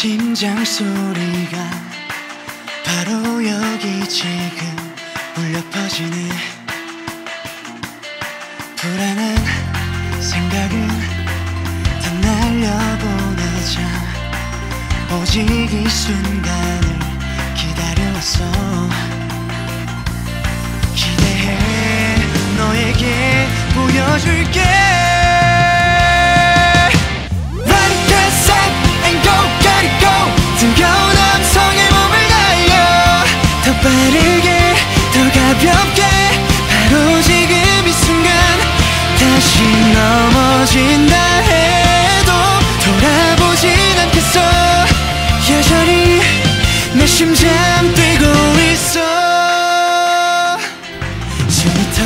심장 소리가 바로 여기 지금 울려 퍼지네. 불안한 생각은 다 날려보내자. 오직 이 순간을 기다려왔어. 기대해 너에게 보여줄게 빠르게 더 가볍게. 바로 지금 이 순간 다시 넘어진다 해도 돌아보진 않겠어. 여전히 내 심장 뛰고 있어. 숨이 턱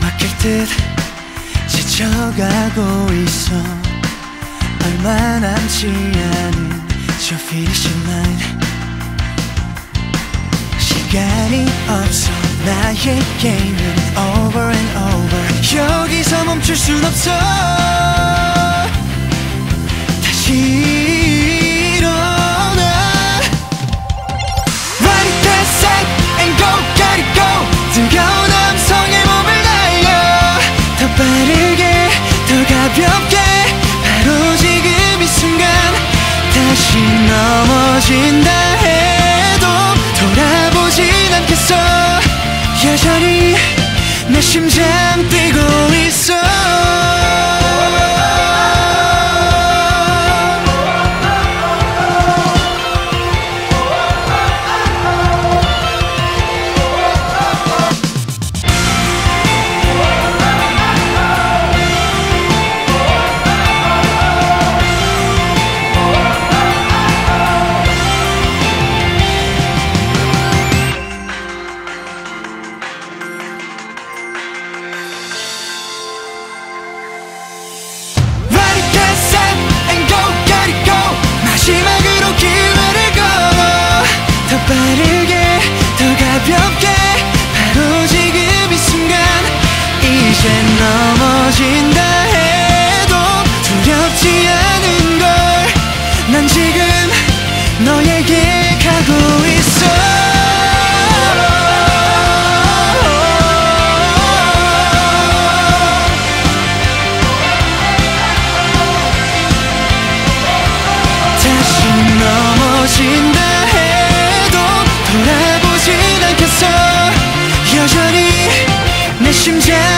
막힐 듯 지쳐가고 있어. 얼마 남지 않은 저 finishing line 시간이 없어. 나의 게임은 over and over. 여기서 멈출 순 없어. 다시 일어나. Run, get set and go, gotta go. 뜨거운 함성에 몸을 날려. 더 빠르게 더 가볍게. 바로 지금 이 순간 다시 넘어진다 여전히 내 심장 뛰고 听见